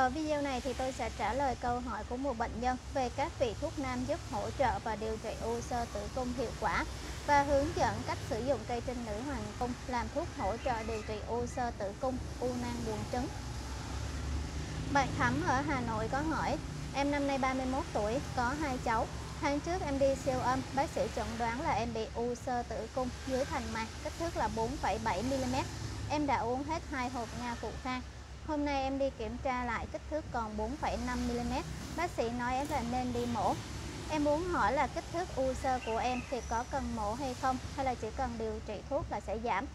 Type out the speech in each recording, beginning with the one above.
Ở video này thì tôi sẽ trả lời câu hỏi của một bệnh nhân về các vị thuốc nam giúp hỗ trợ và điều trị u sơ tử cung hiệu quả và hướng dẫn cách sử dụng cây trinh nữ hoàng cung làm thuốc hỗ trợ điều trị u sơ tử cung, u nang buồng trứng. Bạn Thắm ở Hà Nội có hỏi, em năm nay 31 tuổi, có hai cháu. Tháng trước em đi siêu âm, bác sĩ chẩn đoán là em bị u sơ tử cung dưới thành mạc, kích thước là 4,7mm. Em đã uống hết hai hộp Nga phụ khang Hôm nay em đi kiểm tra lại kích thước còn 4,5mm. Bác sĩ nói em là nên đi mổ. Em muốn hỏi là kích thước u sơ của em thì có cần mổ hay không hay là chỉ cần điều trị thuốc là sẽ giảm.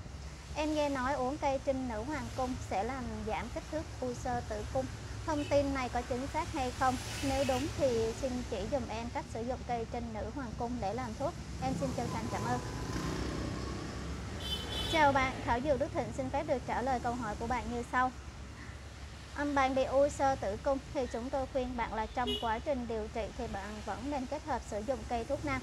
Em nghe nói uống cây trinh nữ hoàng cung sẽ làm giảm kích thước u sơ tử cung. Thông tin này có chính xác hay không? Nếu đúng thì xin chỉ dùm em cách sử dụng cây trinh nữ hoàng cung để làm thuốc. Em xin chân thành cảm ơn. Chào bạn, Thảo Dược Đức Thịnh xin phép được trả lời câu hỏi của bạn như sau. Bạn bị u sơ tử cung thì chúng tôi khuyên bạn là trong quá trình điều trị thì bạn vẫn nên kết hợp sử dụng cây thuốc nam.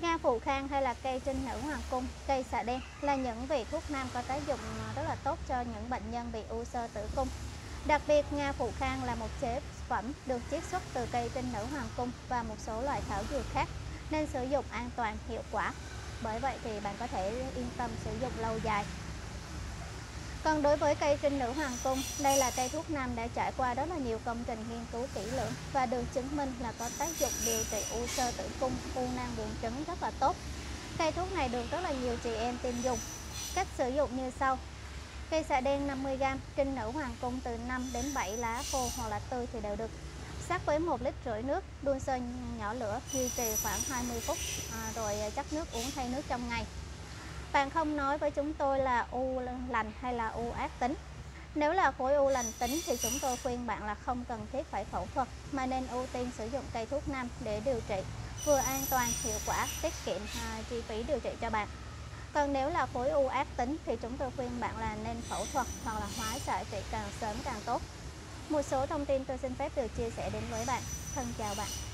Nga phụ khang hay là cây trinh nữ hoàng cung, cây xạ đen là những vị thuốc nam có tác dụng rất là tốt cho những bệnh nhân bị u sơ tử cung. Đặc biệt Nga phụ khang là một chế phẩm được chiết xuất từ cây trinh nữ hoàng cung và một số loại thảo dược khác nên sử dụng an toàn, hiệu quả. Bởi vậy thì bạn có thể yên tâm sử dụng lâu dài còn đối với cây trinh nữ hoàng cung, đây là cây thuốc nam đã trải qua rất là nhiều công trình nghiên cứu kỹ lưỡng và được chứng minh là có tác dụng điều trị u sơ tử cung, u nang buồng trứng rất là tốt. Cây thuốc này được rất là nhiều chị em tin dùng. Cách sử dụng như sau. Cây xạ đen 50g, trinh nữ hoàng cung từ 5 đến 7 lá khô hoặc là tươi thì đều được. Sắc với 1 lít rưỡi nước, đun sôi nhỏ lửa, duy trì khoảng 20 phút, à, rồi chắc nước uống thay nước trong ngày. Bạn không nói với chúng tôi là u lành hay là u ác tính. Nếu là khối u lành tính thì chúng tôi khuyên bạn là không cần thiết phải phẫu thuật mà nên ưu tiên sử dụng cây thuốc nam để điều trị vừa an toàn, hiệu quả, tiết kiệm à, chi phí điều trị cho bạn. Còn nếu là khối u ác tính thì chúng tôi khuyên bạn là nên phẫu thuật hoặc là hóa xạ trị càng sớm càng tốt. Một số thông tin tôi xin phép được chia sẻ đến với bạn. Thân chào bạn.